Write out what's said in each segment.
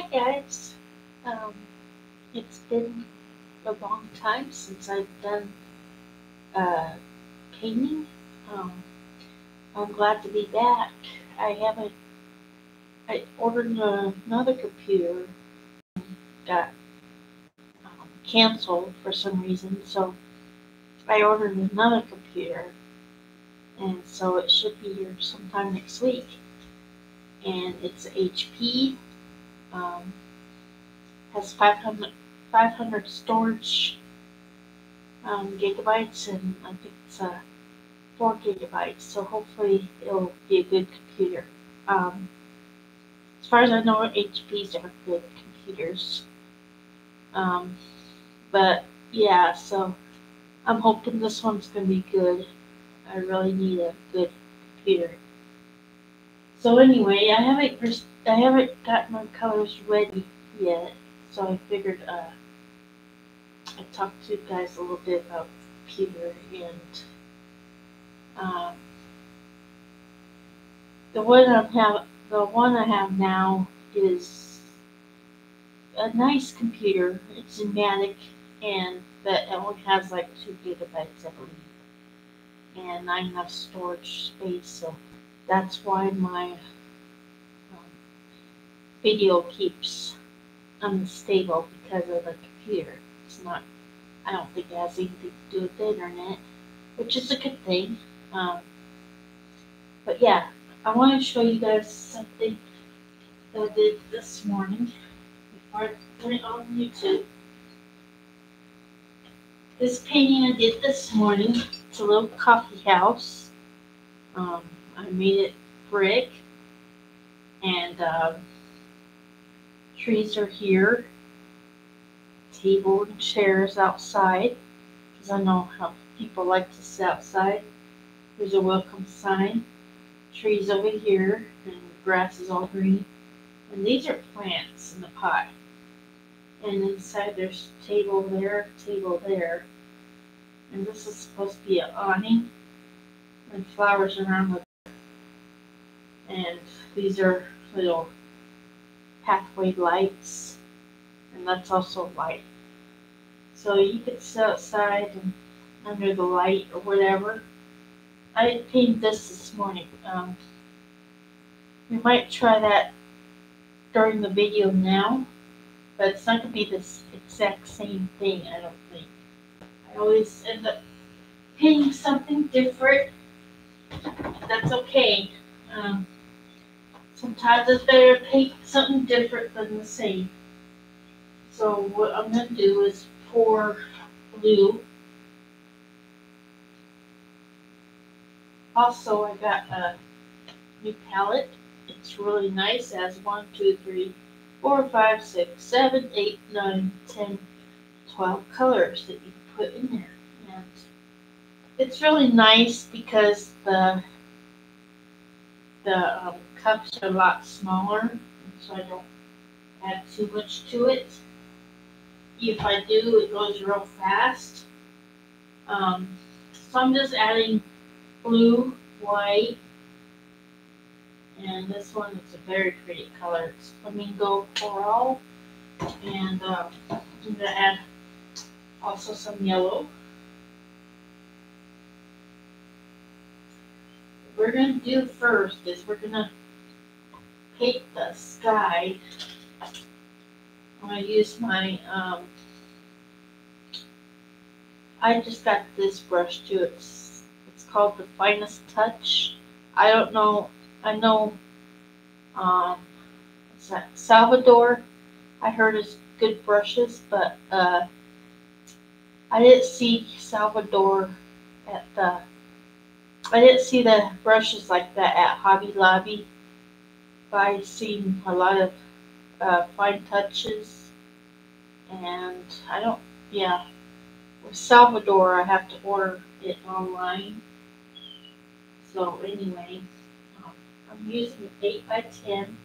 Hi guys. Um, it's been a long time since I've done uh, painting. Um, I'm glad to be back. I haven't. I ordered another computer. Got um, canceled for some reason, so I ordered another computer, and so it should be here sometime next week. And it's HP um, has 500, 500 storage um, gigabytes, and I think it's uh, 4 gigabytes, so hopefully it'll be a good computer. Um, as far as I know, HPs are good computers. Um, but yeah, so I'm hoping this one's going to be good. I really need a good computer. So anyway, I haven't I haven't got my colors ready yet, so I figured uh, I'd talk to you guys a little bit about Peter and um, the one I have. The one I have now is a nice computer. It's a Matic, and but it only has like two gigabytes, I believe, and not enough storage space. So that's why my video keeps unstable because of the computer. It's not, I don't think it has anything to do with the internet, which is a good thing. Um, but yeah, I want to show you guys something that I did this morning before I put it on YouTube. This painting I did this morning, it's a little coffee house. Um, I made it brick and um, trees are here. Table and chairs outside because I know how people like to sit outside. There's a welcome sign. Trees over here and grass is all green. And these are plants in the pot. And inside there's table there, table there. And this is supposed to be an awning and flowers around the and these are little pathway lights and that's also light. So you could sit outside and under the light or whatever. I painted this this morning um, we might try that during the video now but it's not going to be this exact same thing I don't think. I always end up painting something different that's okay um, Sometimes it's better to paint something different than the same. So what I'm going to do is pour blue. Also, I got a new palette. It's really nice. It has one, two, three, four, five, six, seven, eight, nine, ten, twelve colors that you put in there. And it's really nice because the the um, cups are a lot smaller, so I don't add too much to it. If I do, it goes real fast. Um, so I'm just adding blue, white, and this one is a very pretty color. It's flamingo coral, and um, I'm gonna add also some yellow. We're gonna do first is we're gonna paint the sky. I'm gonna use my, um, I just got this brush too. It's, it's called the Finest Touch. I don't know, I know, um, Salvador, I heard is good brushes, but, uh, I didn't see Salvador at the I didn't see the brushes like that at Hobby Lobby. But I've seen a lot of uh, fine touches. And I don't, yeah. With Salvador, I have to order it online. So anyway, um, I'm using 8 by 10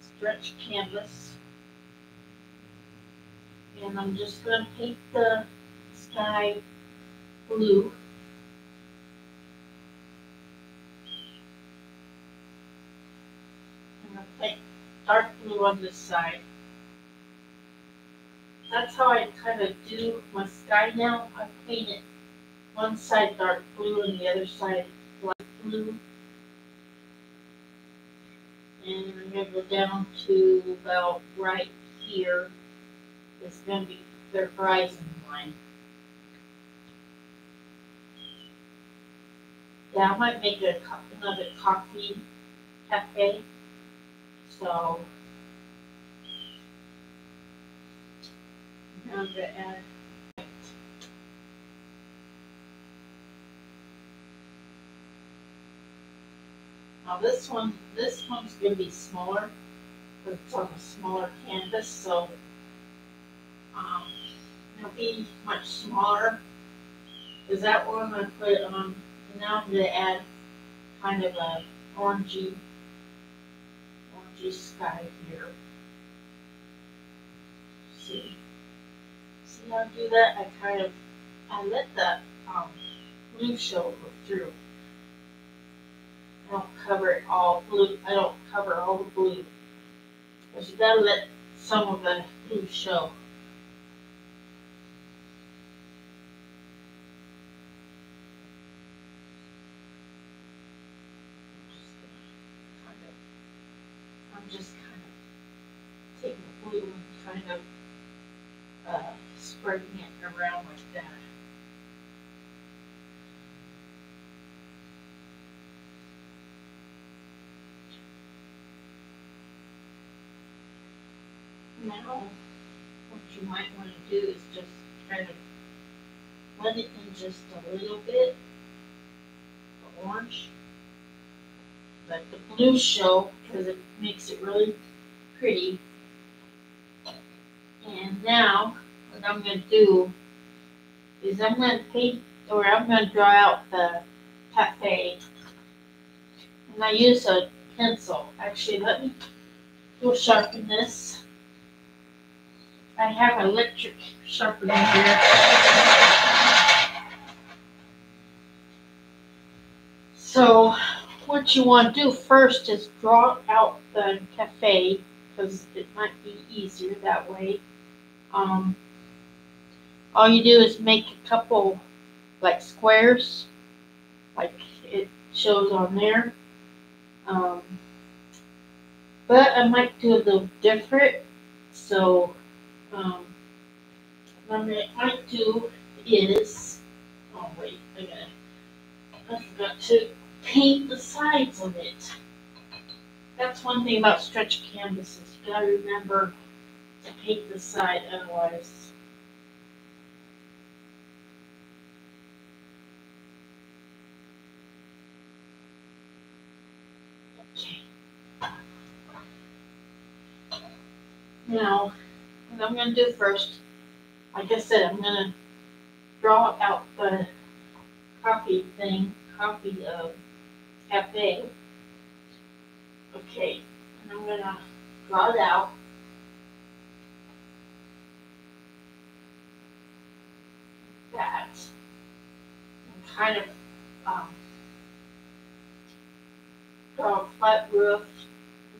stretch canvas. And I'm just going to paint the sky blue. Dark blue on this side. That's how I kind of do my sky now. I paint it one side dark blue and the other side light blue. And I'm gonna go down to about right here. It's gonna be their horizon line. Yeah, I might make a another coffee cafe. So. Now this one, this one's gonna be smaller, but it's on a smaller canvas, so. Um, it'll be much smaller. Is that what I'm gonna put on, now I'm gonna add kind of a orangey, orangey sky here. See, see how I do that? I kind of, I let the, um, blue show through. I don't cover it all blue, I don't cover all the blue. Cause you gotta let some of the blue show. I'm just kind of taking the blue and kind of uh, spreading it around like that. Now, what you might want to do is just kind of blend it in just a little bit, the orange. Blue show because it makes it really pretty. And now, what I'm gonna do is I'm gonna paint, or I'm gonna draw out the cafe. And I use a pencil. Actually, let me go sharpen this. I have an electric sharpener here. So, what you want to do first is draw out the cafe because it might be easier that way. Um, all you do is make a couple like squares, like it shows on there. Um, but I might do a little different. So, um, what I might do is, oh wait, I gotta, I forgot to paint the sides of it. That's one thing about stretch canvases. You gotta remember to paint the side, otherwise. Okay. Now, what I'm gonna do first, like I said, I'm gonna draw out the coffee thing, copy of cafe. Okay, and I'm gonna draw it out. That. And kind of, um, draw a flat roof,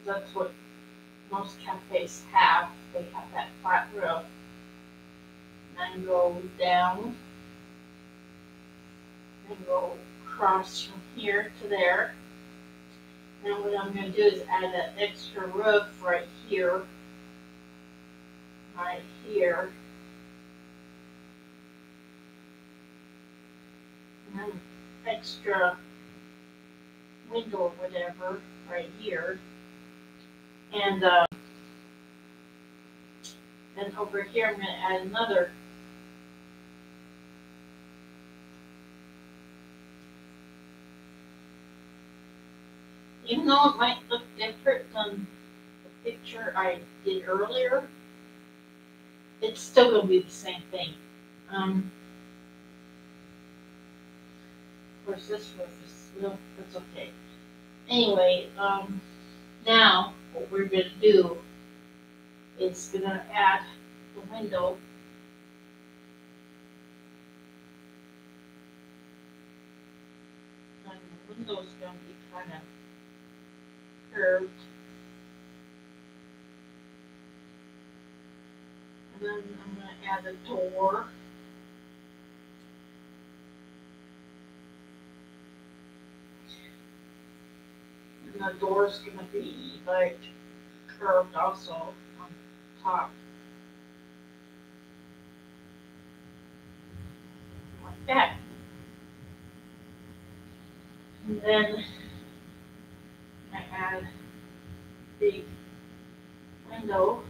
that's what most cafes have. They have that flat roof. And then go down. And go across from here to there. Now what I'm gonna do is add that extra roof right here. Right here. And then extra window or whatever right here. And, uh, then over here, I'm gonna add another even though it might look different than the picture I did earlier, it's still gonna be the same thing. Um, of course, this roof is, well, that's okay. Anyway, um, now, what we're gonna do is gonna add the window. curved. And then I'm going to add a door. And the door is going to be like curved also on top. Like that. And then add big window.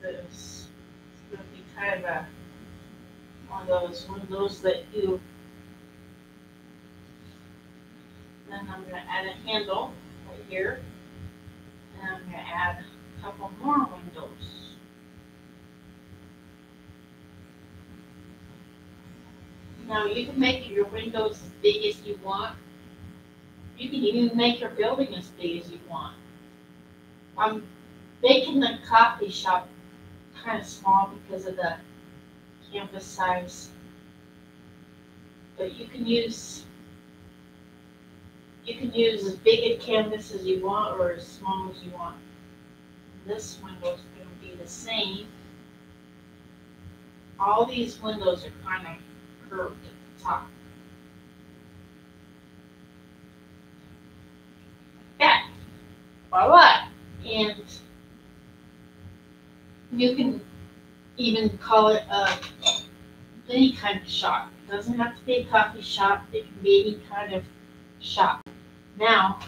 This. It's gonna be kind of a, one of those windows that you. Then I'm gonna add a handle right here. And I'm gonna add a couple more windows. Now you can make your windows as big as you want. You can even make your building as big as you want. I'm making the coffee shop kind of small because of the canvas size. But you can use you can use as big a canvas as you want or as small as you want. This window is going to be the same. All these windows are kind of top. That. Voila. And you can even call it a any kind of shop. It doesn't have to be a coffee shop. It can be any kind of shop. Now,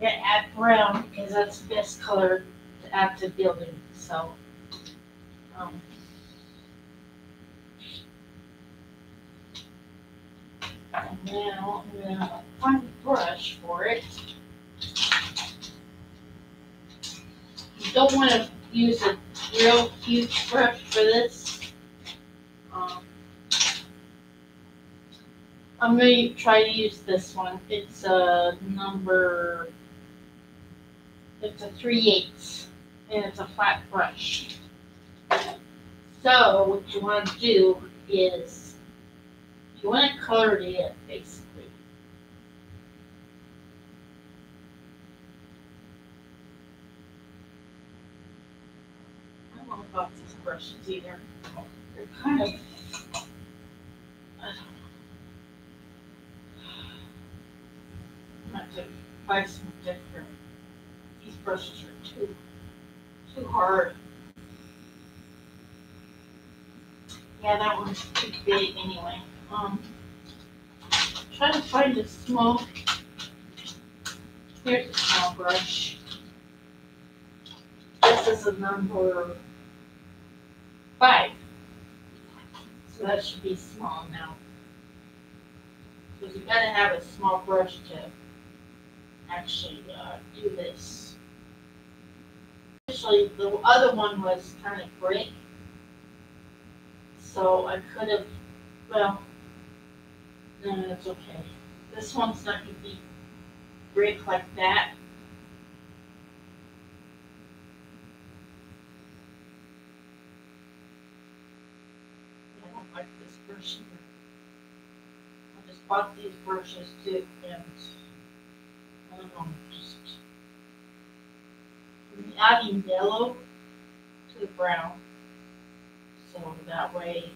I'm add brown because that's the best color to add to building. So, um, now I'm gonna find a brush for it. You don't want to use a real huge brush for this. Um, I'm going to try to use this one. It's a number, it's a 3 eighths, and it's a flat brush. So what you want to do is, you want to color it in, basically. I don't know about these brushes either. They're kind of, I don't know. I'm have to buy some different. These brushes are too, too hard. Yeah, that one's too big anyway. Um, try to find a small. Here's a small brush. This is a number five. So that should be small now. Because you gotta have a small brush to actually uh, do this. Actually, the other one was kind of brick. So I could have, well, no, that's okay. This one's not gonna be break like that. I don't like this brush either. I just bought these brushes too, and I don't know, just adding yellow to the brown, so that way.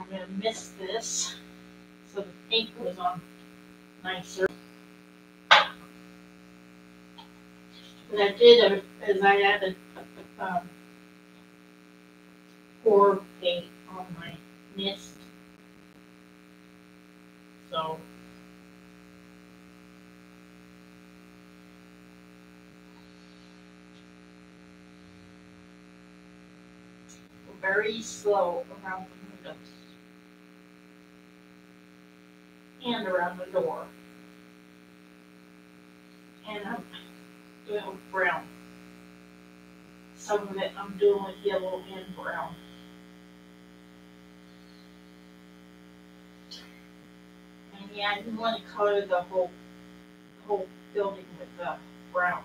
I'm gonna mist this, so the paint goes on nicer. What I did uh, is I added, um, paint on my mist. So. Very slow around the windows. And around the door. And I'm doing with brown. Some of it I'm doing with yellow and brown. And yeah, I didn't want to color the whole, whole building with the brown.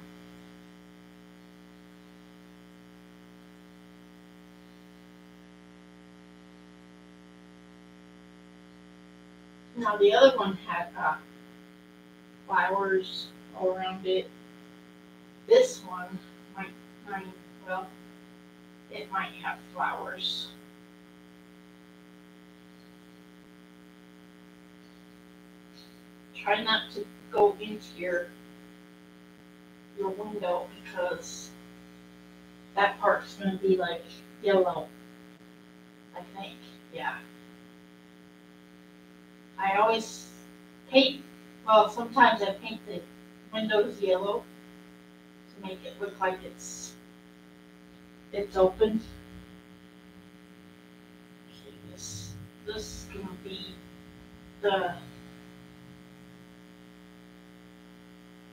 Now the other one had uh, flowers all around it. This one might, might, well, it might have flowers. Try not to go into your your window because that part's gonna be like yellow. I think, yeah. I always paint, well, sometimes I paint the windows yellow to make it look like it's, it's open. Okay, this, this is gonna be the,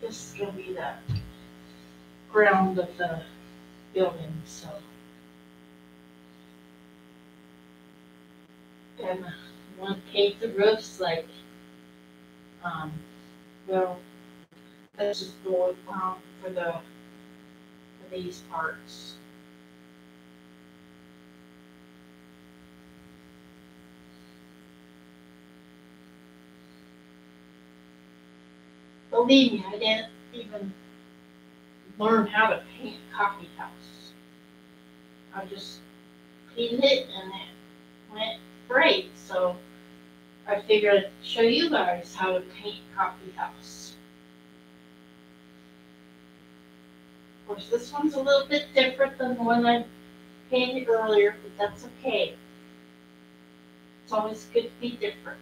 this is gonna be the ground of the building, so. And uh, want to paint the roofs like, um, well, that's just the, um, for the, for these parts. Believe me, I didn't even learn how to paint a coffee house. I just painted it and it went great, so I figured I'd show you guys how to paint coffee house. Of course, this one's a little bit different than the one I painted earlier, but that's okay. It's always good to be different.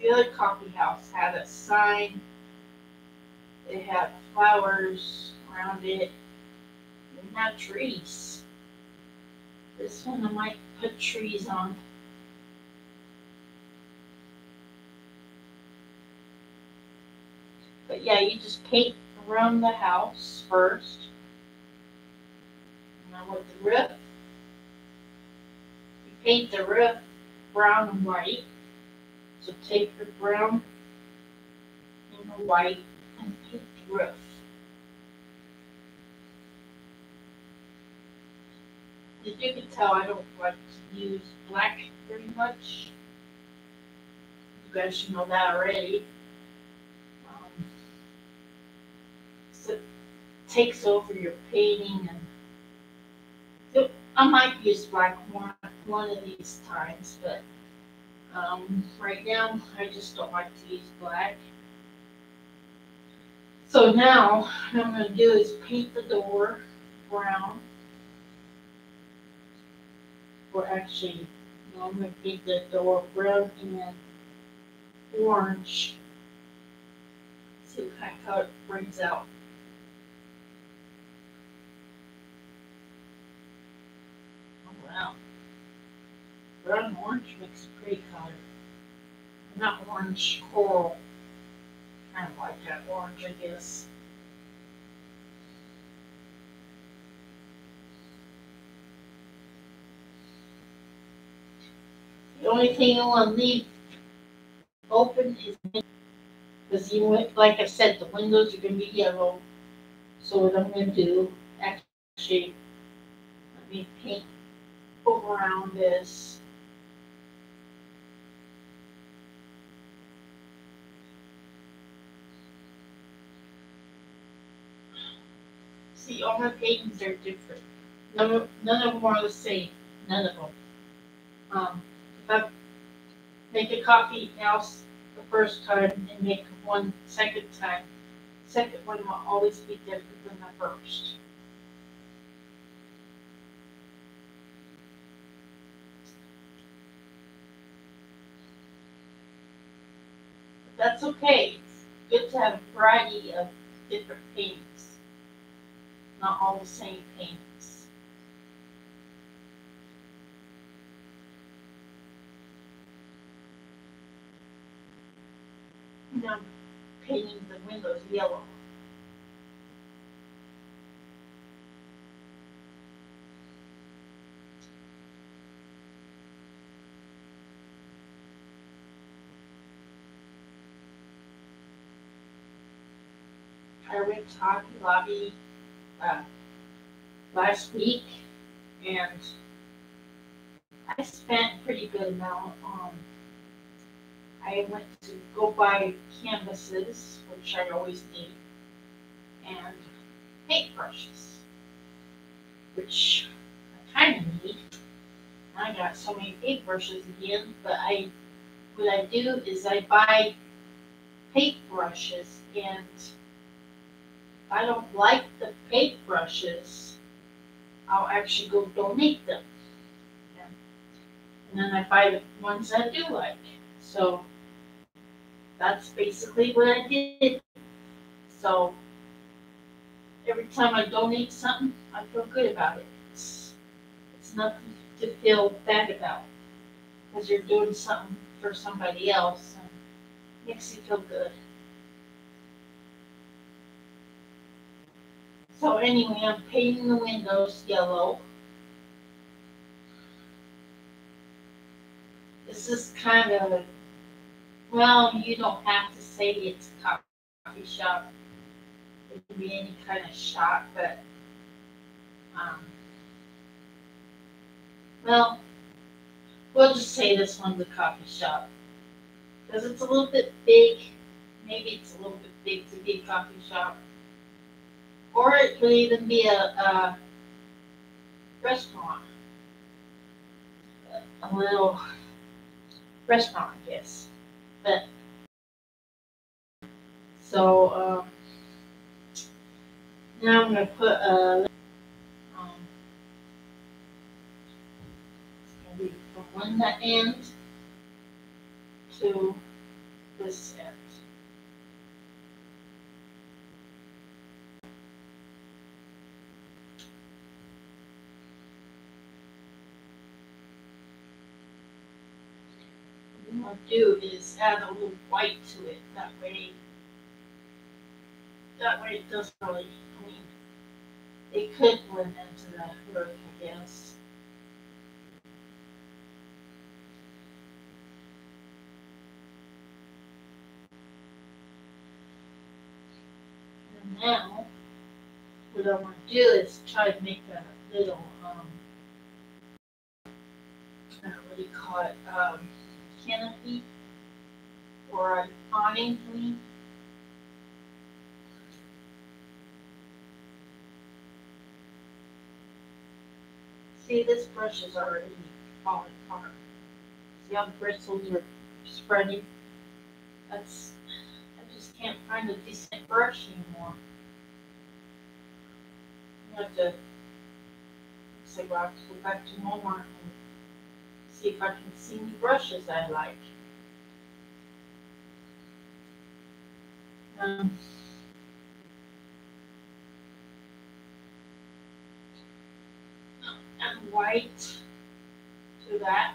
The other coffee house had a sign it had flowers around it. And had trees. This one I might put trees on. But yeah, you just paint around the house first. Now with the roof, you paint the roof brown and white. So take the brown and the white and paint the roof. As you can tell, I don't like to use black very much. You guys should know that already. Um, so it takes over your painting and so I might use black one, one of these times, but um, right now I just don't like to use black. So now, what I'm gonna do is paint the door brown. Or actually, gonna paint the door brown and orange. See what kind of color it brings out. Oh wow. Brown and orange makes a pretty color. Not orange coral. Kind of like that orange, I guess. The only thing I want to leave open is because you went, like I said, the windows are gonna be yellow. So what I'm gonna do, actually, let me paint around this. See, all my paintings are different. None of, none of them are the same, none of them. Um, make a coffee house the first time and make one second time, second one will always be different than the first. But that's okay. It's good to have a variety of different paints. Not all the same paints. I'm painting the windows yellow. I went to Hobby Lobby, uh, last week, and I spent pretty good amount on. I went go buy canvases, which I always need, and paintbrushes, which I kind of need. I got so many paintbrushes again, but I, what I do is I buy paintbrushes and if I don't like the paintbrushes, I'll actually go donate them. And then I buy the ones I do like. So that's basically what I did. So every time I donate something, I feel good about it. It's, it's nothing to feel bad about because you're doing something for somebody else and makes you feel good. So anyway, I'm painting the windows yellow. This is kind of, well, you don't have to say it's a coffee shop. It can be any kind of shop, but, um, well, we'll just say this one's a coffee shop. Because it's a little bit big, maybe it's a little bit big to be a coffee shop. Or it could even be a, a restaurant. A little restaurant, I guess. So, um, now I'm gonna put a, um, from one end to this end. I'll do is add a little white to it, that way, that way it doesn't really, I mean, it could blend into the roof, I guess. Now, what I want to do is try to make a little, um, uh, what do you call it, um, canopy or an awning, mean. See, this brush is already falling apart. See how the bristles are spreading? That's, I just can't find a decent brush anymore. I have to, say, well, I have to go back to Walmart and see if I can see any brushes I like. Um, and white to that.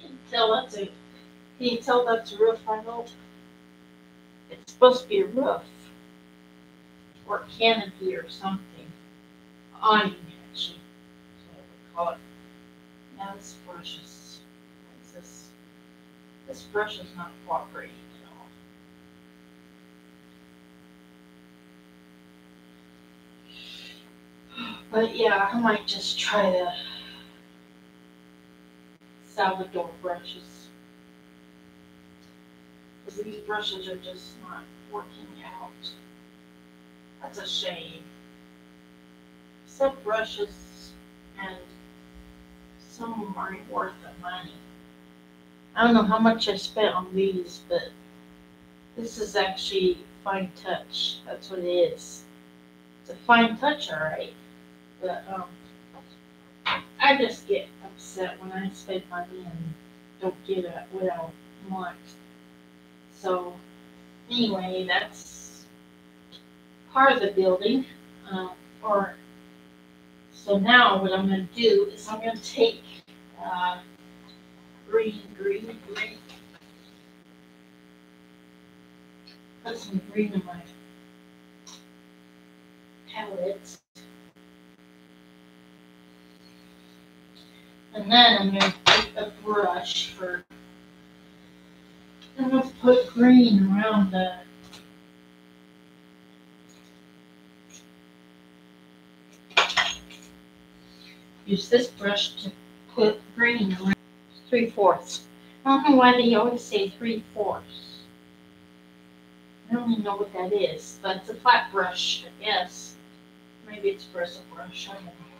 Can you a, can you tell that's a roof, Arnold? It's supposed to be a roof. Or canopy or something. Awning, actually. I would call it. Now this brush is, this? This brush is not cooperating at all. But yeah, I might just try the Salvador brushes. Because these brushes are just not working out. That's a shame. Some brushes and some of them aren't worth the money. I don't know how much I spent on these, but this is actually fine touch. That's what it is. It's a fine touch, alright. But um, I just get upset when I spend money and don't get it what I want. So anyway, that's part of the building. Um, or so now what I'm going to do is I'm going to take uh, green, green, green. Put some green in my palette. And then I'm gonna take a brush for, I'm gonna put green around the use this brush to put green around three fourths. I don't know why they always say three fourths. I don't even know what that is, but it's a flat brush, I guess. Maybe it's bristle brush, I don't know.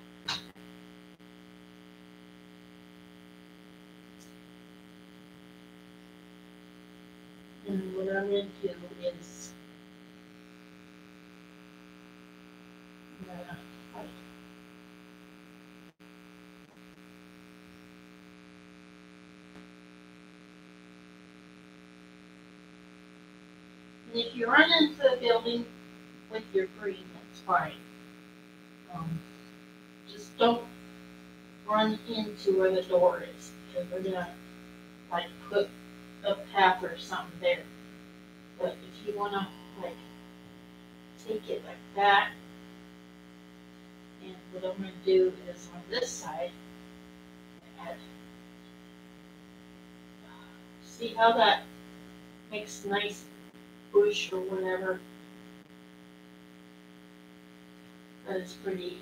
And what I'm gonna do is. And if you run into a building with your green, that's fine. Um, just don't run into where the door is, because we're gonna, like, put a path or something there. But if you wanna, like, take it like that, and what I'm gonna do is on this side, add, see how that makes nice bush or whatever. That is pretty.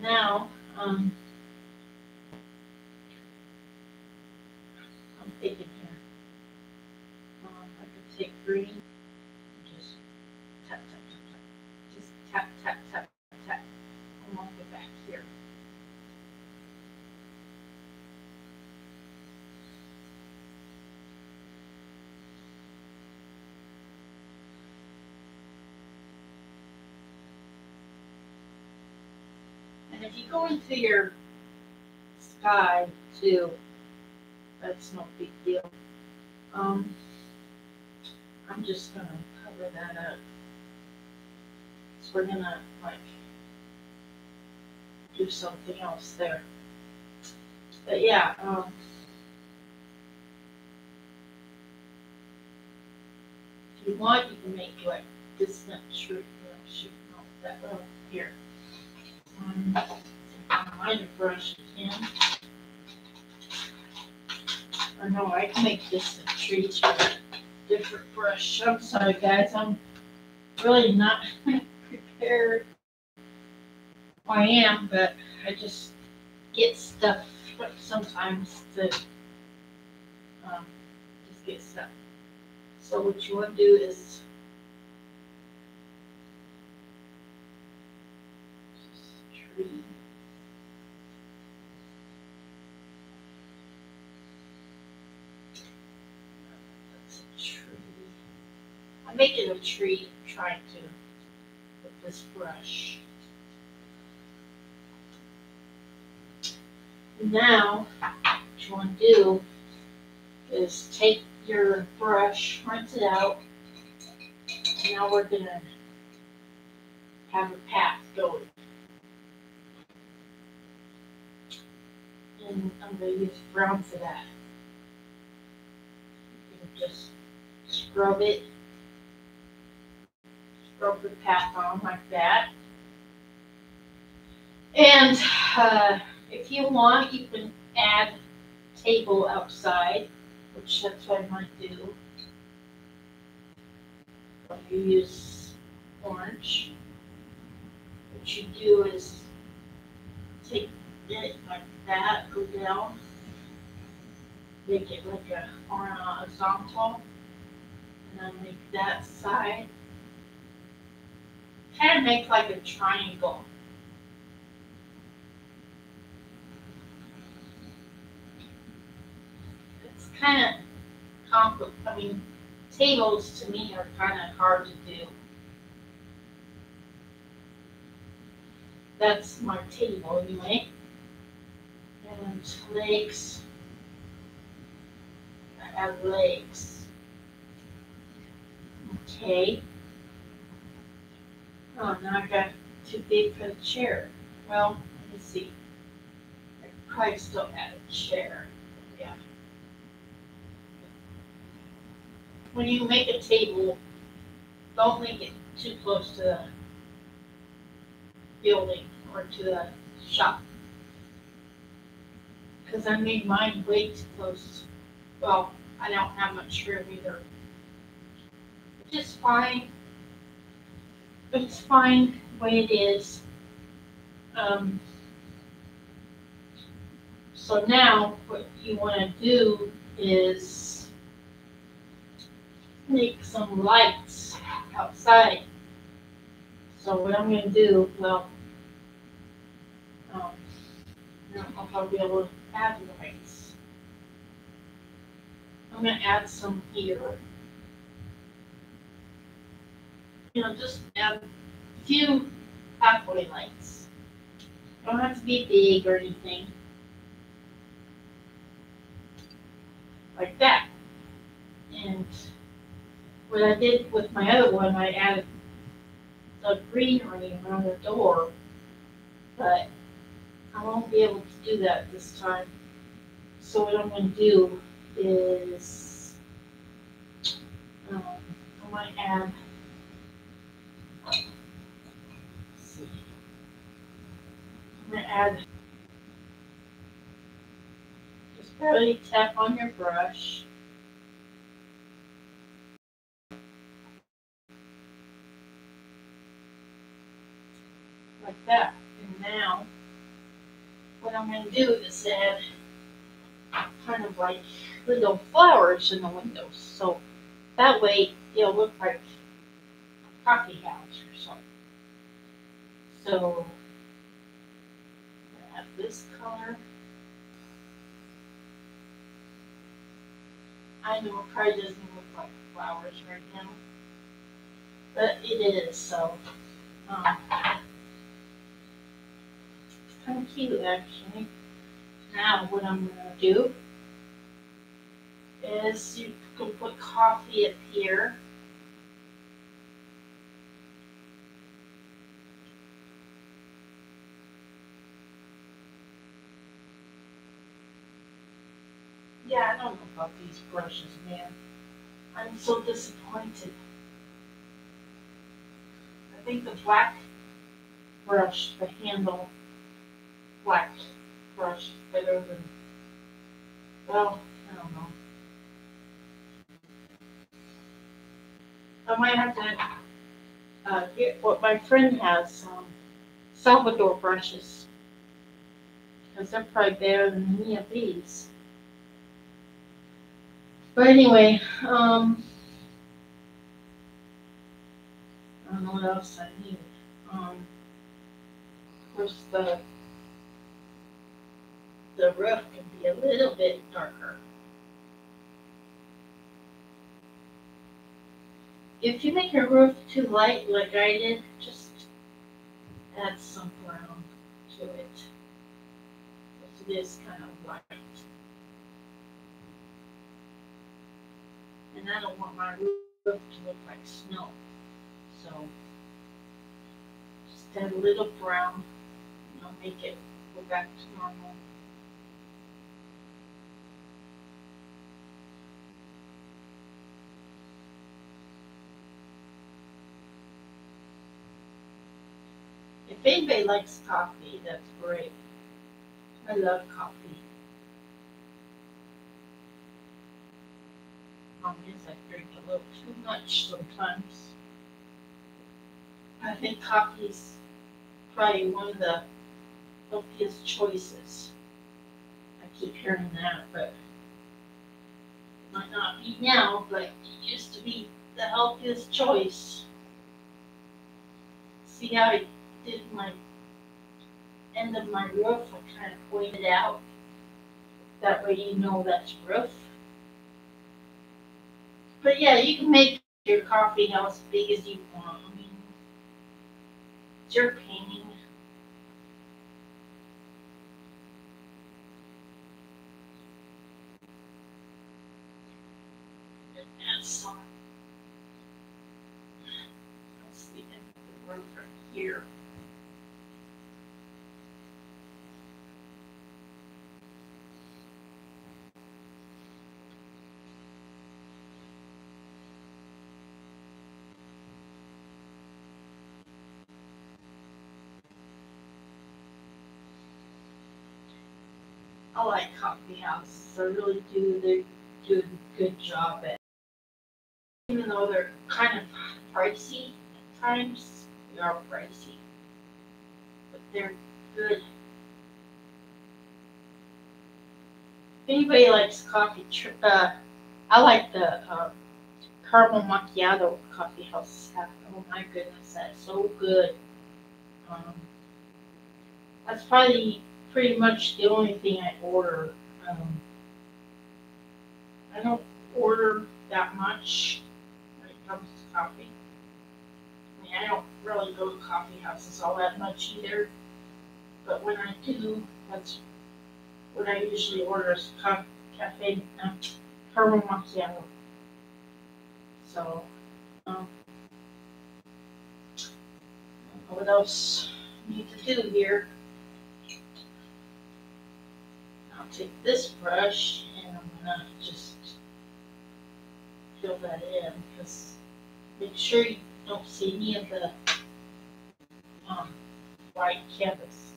Now, um, I'm thinking here. Um, I could take green, just tap, tap, tap, tap, just tap, tap, tap, tap, along the back here. And if you go into your sky too, that's no big deal. Um, I'm just gonna cover that up. So we're gonna like do something else there. But yeah, um. If you want, you can make like distant shoot, uh, shoot, no, that, uh, here. Um, Mine brush again. Or no, I can make distant trees a different brush. I'm sorry, guys, I'm really not prepared. I am, but I just get stuff sometimes to, um, just get stuff. So what you wanna do is tree. That's a tree. I'm making a tree, trying to with this brush. Now, what you want to do is take your brush, rinse it out. Now we're gonna have a path going. And I'm gonna use brown for that. You can just scrub it. Scrub the path on like that. And uh, if you want, you can add table outside, which that's what I might do. If you use orange, what you do is take it like that, go down, make it like a horizontal, and then make that side. Kind of make like a triangle. It's kind of compli, I mean, tables to me are kind of hard to do. That's my table anyway. And legs. I have legs. Okay. Oh, now I got too big for the chair. Well, let me see. I probably still add a chair. Yeah. When you make a table, don't make it too close to the building or to the shop. Cause I made mine way too close. Well, I don't have much room either. Just fine. It's fine the way it is. Um. So now what you wanna do is make some lights outside. So what I'm gonna do, well, um, I don't know if I'll be able to add lights. I'm gonna add some here. You know, just a few pathway lights. Don't have to be big or anything. Like that. And what I did with my other one, I added the greenery around the door, but I won't be able to do that this time. So what I'm gonna do is, um, I might add. let's see. I'm gonna add. Just barely tap on your brush. Like that, and now what I'm gonna do is add kind of like little flowers in the windows, so that way it'll look like a coffee house or something. So, this color. I know it probably doesn't look like flowers right now, but it is, so, um, kind of cute actually. Now what I'm gonna do is you can put coffee up here. Yeah, I don't know about these brushes, man. I'm so disappointed. I think the black brush, the handle black brush better than, well, I don't know. I might have to, uh, get what my friend has, um, Salvador brushes. Cause they're probably better than any of these. But anyway, um, I don't know what else I need. Um, of course, the the roof can be a little bit darker. If you make your roof too light like I did, just add some brown to it. It is kind of white. And I don't want my roof to look like snow. So just add a little brown, and I'll make it go back to normal. If anybody likes coffee, that's great. I love coffee. Is, I drink a little too much sometimes. I think coffee's probably one of the healthiest choices. I keep hearing that, but it might not be now, but it used to be the healthiest choice. See how I did my end of my roof, I kind of pointed out. That way you know that's roof. But yeah, you can make your coffee house big as you want. I mean, it's your painting. Add some. That's the end of the roof right here. I like coffee houses. I really do. They do a good job at, even though they're kind of pricey at times. They are pricey, but they're good. If anybody likes coffee, uh, I like the uh, caramel macchiato coffee house. have. Oh my goodness, that's so good. Um, that's probably pretty much the only thing I order. Um, I don't order that much when it comes to coffee. I mean, I don't really go to coffee houses all that much either. But when I do, that's what I usually order is ca- cafe, um, caramel macchiato. So, um, what else I need to do here. I'll take this brush and I'm gonna just fill that in, because make sure you don't see any of the, um, white canvas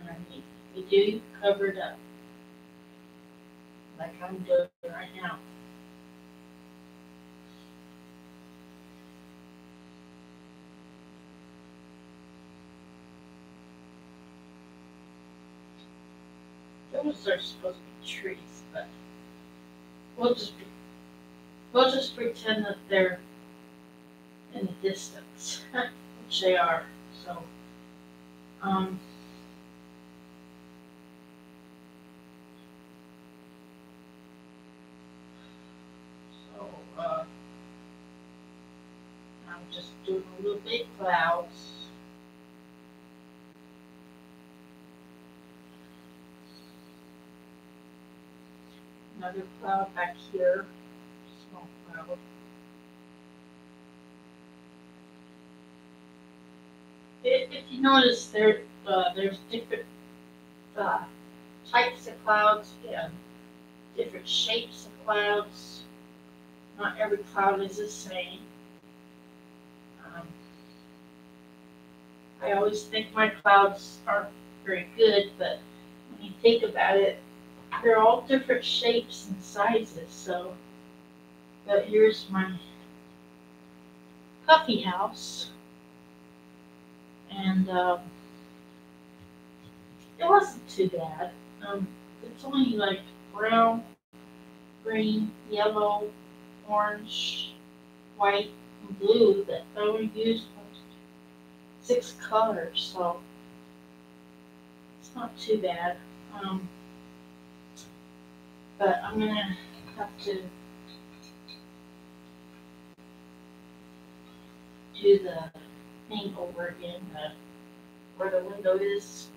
underneath. You do, cover it up. Like I'm doing right now. Those are supposed to be trees, but we'll just, be- we'll just pretend that they're in the distance, which they are, so. Um. So, uh, I'm just doing a little bit clouds. Another cloud back here, small cloud. If, you notice, there, uh, there's different, uh, types of clouds and different shapes of clouds. Not every cloud is the same. Um, I always think my clouds aren't very good, but when you think about it, they're all different shapes and sizes, so. But here's my coffee house. And, um, it wasn't too bad. Um, it's only like brown, green, yellow, orange, white, and blue that I only used six colors, so it's not too bad. Um, but I'm gonna have to do the thing over again, where the window is.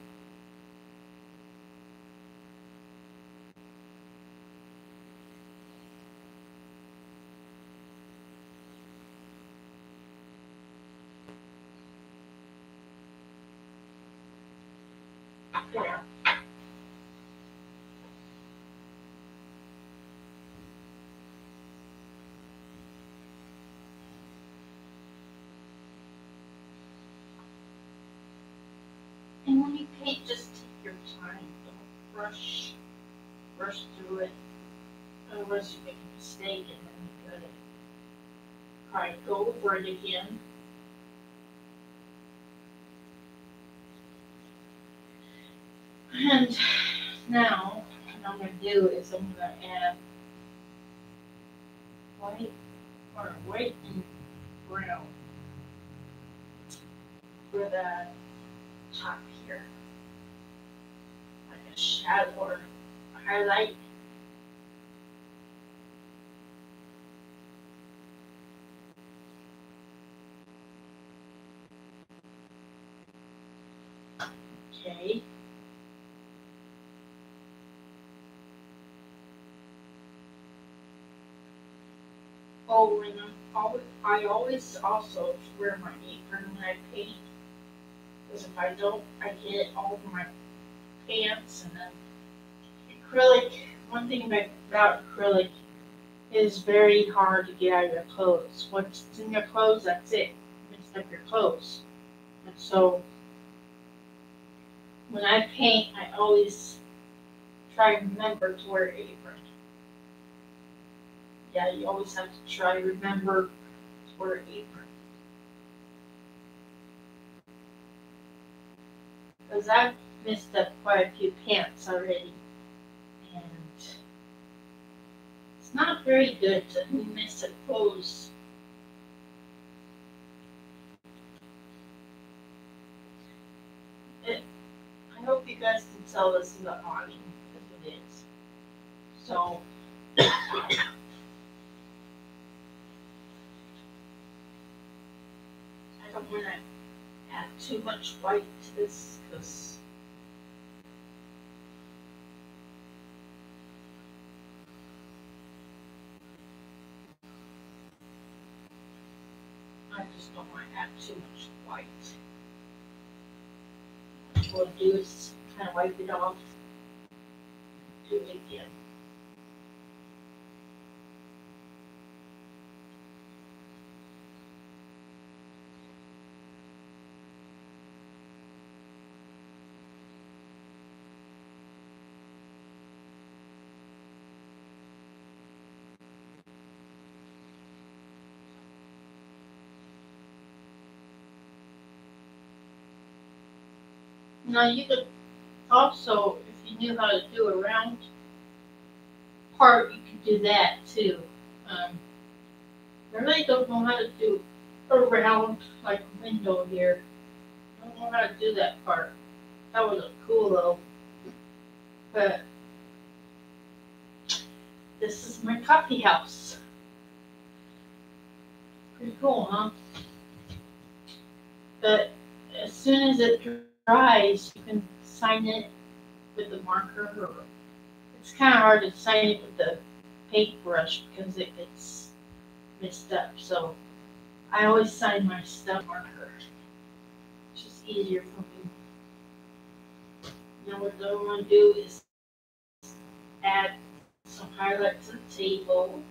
There. And when you paint, just take your time. Don't rush, rush through it. Otherwise, you make a mistake and then you gotta try to go over it again. And now, what I'm gonna do is I'm gonna add white or white and brown for the top here. Like a shadow or highlight. Okay. I'm always, also wear my apron when I paint. Because if I don't, I get all over my pants and then acrylic, one thing about- acrylic is very hard to get out of your clothes. Once it's in your clothes, that's it. Mixed up your clothes. And so when I paint, I always try and remember to wear apron. Yeah, you always have to try to remember to wear apron. Cause I've missed up quite a few pants already. And it's not very good to miss a. It, I hope you guys can tell this is the awning, because it is. So. I don't wanna add too much white to this, cause I just don't wanna add too much white. What I'll do is kind of wipe it off. Do it again. Now you could also, if you knew how to do a round part, you could do that too. Um, I really don't know how to do a round like window here. I don't know how to do that part. That would look cool though. But this is my coffee house. Pretty cool, huh? But as soon as it dries, you can sign it with the marker. Or it's kind of hard to sign it with the paintbrush because it gets messed up. So I always sign my stuff marker. It's just easier for me. Now what I want to do is add some highlight to the table.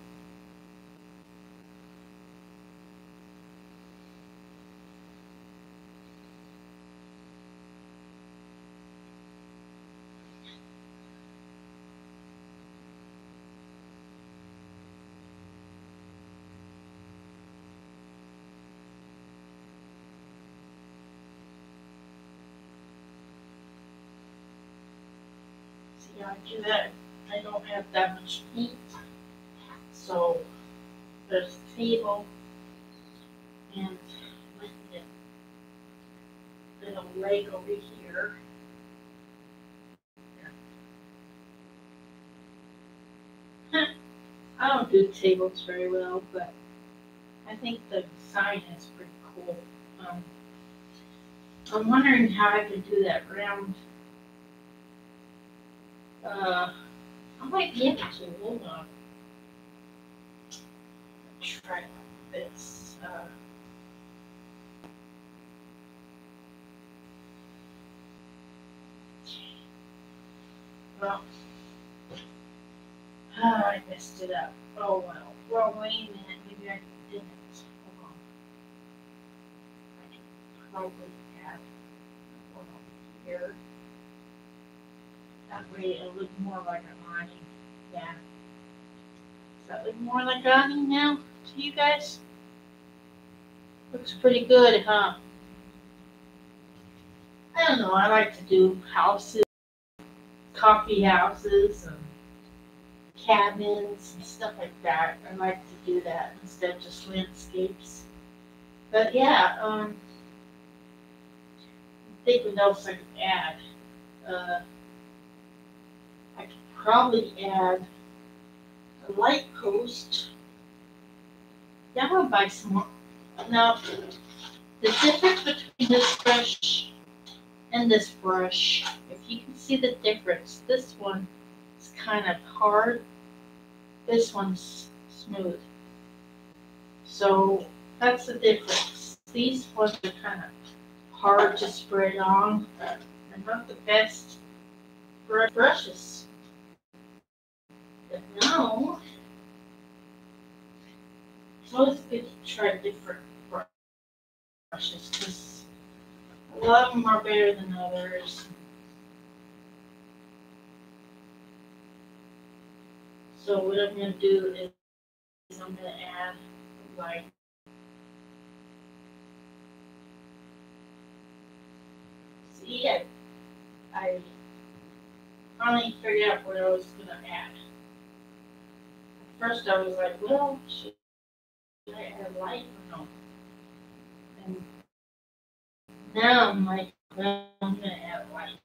How I do that? I don't have that much paint. So there's a table and the little leg over here. I don't do tables very well, but I think the sign is pretty cool. Um, I'm wondering how I could do that round uh, I might be to, hold on. Try this, uh. Well. Ah, I messed it up. Oh well. Well, wait a minute, maybe I didn't. Hold on. I can probably add one over here. That way it'll look more like an awning. Yeah. Does that look more like an awning now to you guys? Looks pretty good, huh? I don't know, I like to do houses, coffee houses, and cabins and stuff like that. I like to do that instead of just landscapes. But yeah, um, think what else I could add. Uh, I could probably add a light post. I'm gonna buy some more. Now, the difference between this brush and this brush, if you can see the difference, this one is kind of hard. This one's smooth. So that's the difference. These ones are kind of hard to spread on. They're not the best br- brushes. But now, it's always good to try different br- brushes because a lot of them are better than others. So what I'm gonna do is, is I'm gonna add like see I, I finally figured out what I was gonna add. First I was like, well, should I add light or no? And now I'm like, well, I'm gonna add light.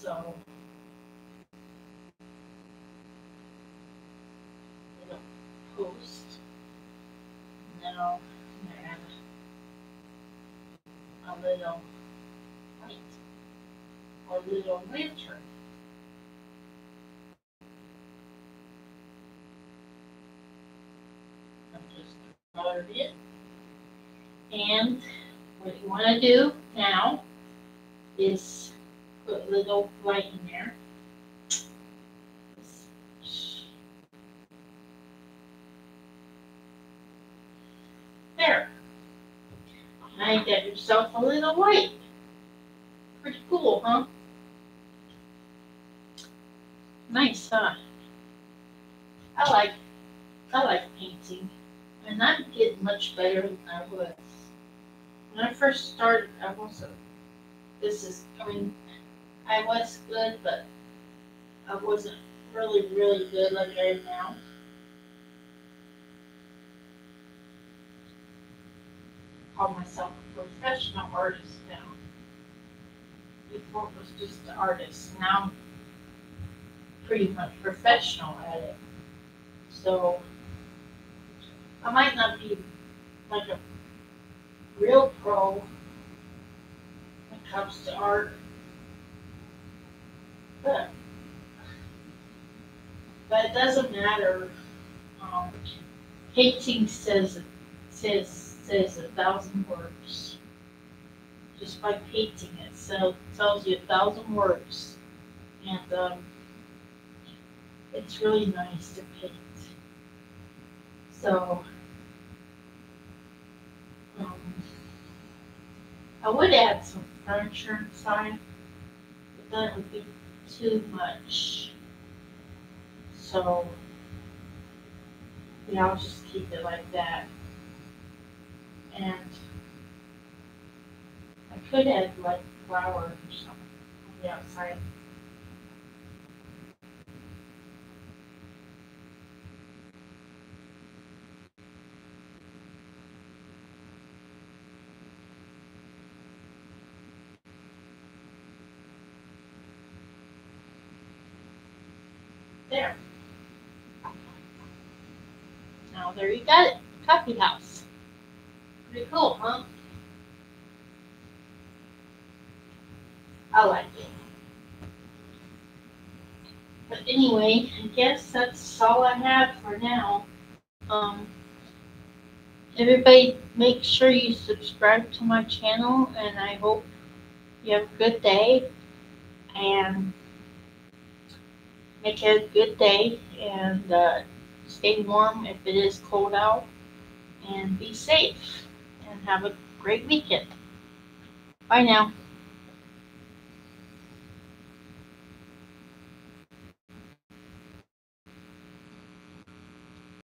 So. Little post. Now I'm gonna add a little light. Or little lantern. I'm just colored it. And what you wanna do now is put a little light in there. There. Now you got yourself a little light. Pretty cool, huh? Nice, huh? I like, I like painting, and I'm getting much better than I was. When I first started, I wasn't, this is, I mean, I was good, but I wasn't really, really good like I am now. Call myself a professional artist now. Before it was just an artist, now I'm pretty much professional at it. So I might not be like a real pro when it comes to art. But, but it doesn't matter. Um, painting says says says a thousand words. Just by painting it, so tells you a thousand words, and um, it's really nice to paint. So um, I would add some furniture inside, but that would be too much. So, yeah, I'll just keep it like that. And I could add like flowers or something on the outside. There. Got it, coffee house. Pretty cool, huh? I like it. But anyway, I guess that's all I have for now. Um, everybody make sure you subscribe to my channel and I hope you have a good day and make it a good day and uh, stay warm if it is cold out and be safe and have a great weekend. Bye now.